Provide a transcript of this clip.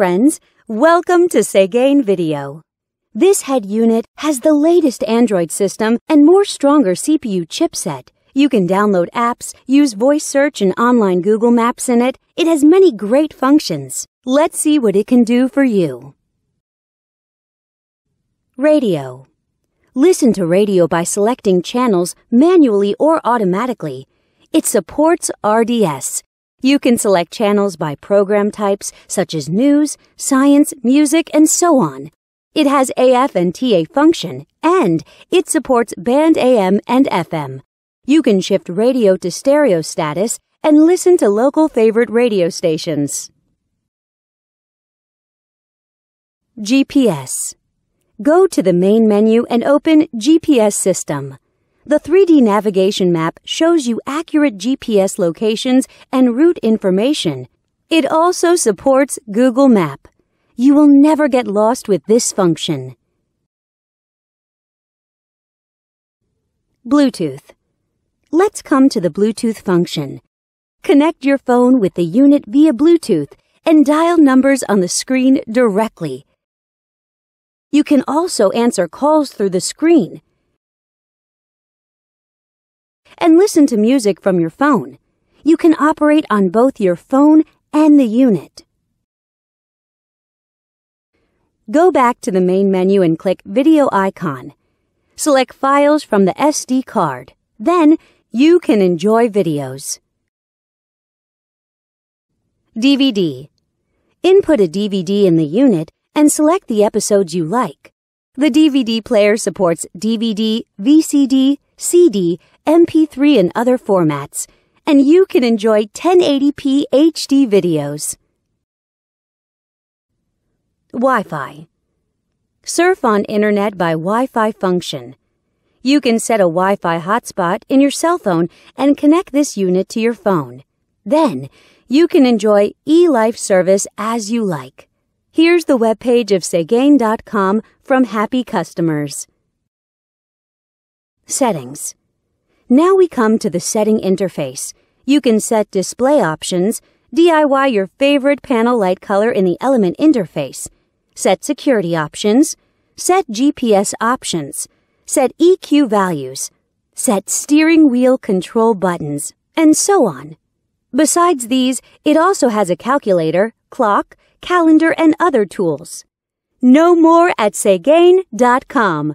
friends. Welcome to Seicane Video. This head unit has the latest Android system and more stronger CPU chipset. You can download apps, use voice search and online Google Maps in it. It has many great functions. Let's see what it can do for you. Radio. Listen to radio by selecting channels manually or automatically. It supports RDS. You can select channels by program types such as news, science, music, and so on. It has AF and TA function, and it supports band AM and FM. You can shift radio to stereo status and listen to local favorite radio stations. GPS. Go to the main menu and open GPS System. The 3D navigation map shows you accurate GPS locations and route information. It also supports Google Map. You will never get lost with this function. Bluetooth. Let's come to the Bluetooth function. Connect your phone with the unit via Bluetooth and dial numbers on the screen directly. You can also answer calls through the screen and listen to music from your phone. You can operate on both your phone and the unit. Go back to the main menu and click Video icon. Select Files from the SD card. Then, you can enjoy videos. DVD. Input a DVD in the unit and select the episodes you like. The DVD player supports DVD, VCD, CD, MP3, and other formats, and you can enjoy 1080p HD videos. Wi-Fi. Surf on internet by Wi-Fi function. You can set a Wi-Fi hotspot in your cell phone and connect this unit to your phone. Then, you can enjoy eLife service as you like. Here's the webpage of Seicane.com from happy customers. Settings. Now we come to the setting interface. You can set display options, DIY your favorite panel light color in the element interface, set security options, set GPS options, set EQ values, set steering wheel control buttons, and so on. Besides these, it also has a calculator, clock, calendar, and other tools. No more at Seicane.com.